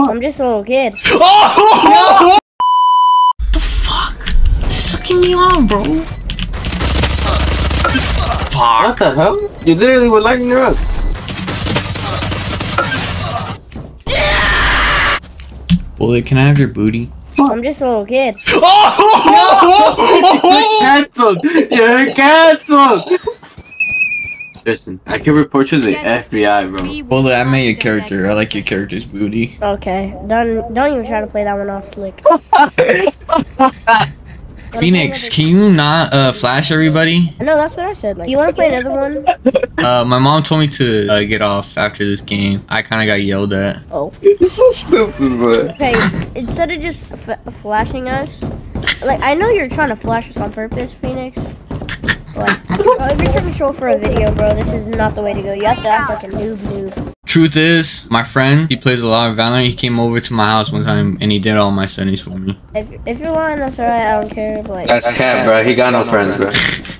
I'm just a little kid. Oh! the fuck? Sucking me on, bro. Fuck. What the hell? You literally were lighting her up. Bullet, can I have your booty? I'm just a little kid. Oh! Cancelled! You're cancelled! Listen, I can report you to the FBI, bro. Bullet, I made your character. I like your character's booty. Okay, don't don't even try to play that one off slick. Phoenix, can you not uh, flash everybody? No, that's what I said. Like, you want to play another one? Uh, my mom told me to uh, get off after this game. I kind of got yelled at. Oh. You're so stupid, bro. Okay, instead of just f- flashing us, like I know you're trying to flash us on purpose, Phoenix. Like, if you're trying to show for a video, bro, this is not the way to go. You have to act like a noob, noob. Truth is, my friend, he plays a lot of Valorant. He came over to my house one time and he did all my settings for me. If if you're lying, that's alright. I don't care. But That's Cam, bro. He got no friends, bro.